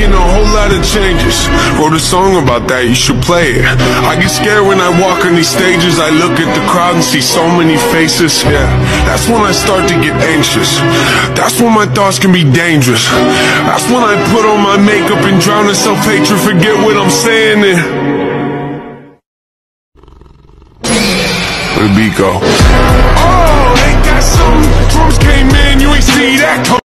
making a whole lot of changes. Wrote a song about that, you should play it. I get scared when I walk on these stages. I look at the crowd and see so many faces. Yeah, that's when I start to get anxious. That's when my thoughts can be dangerous. That's when I put on my makeup and drown in self hatred. Forget what I'm saying. And... Where the beat go? Oh, ain't that something? Drums came in, you ain't see that.